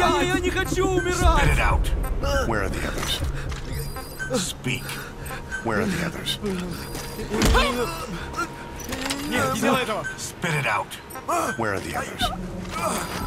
Я, я не хочу Spit it out. Where are the others? Speak. Where are the others? Нет, не делай этого! Spit it out. Where are the others?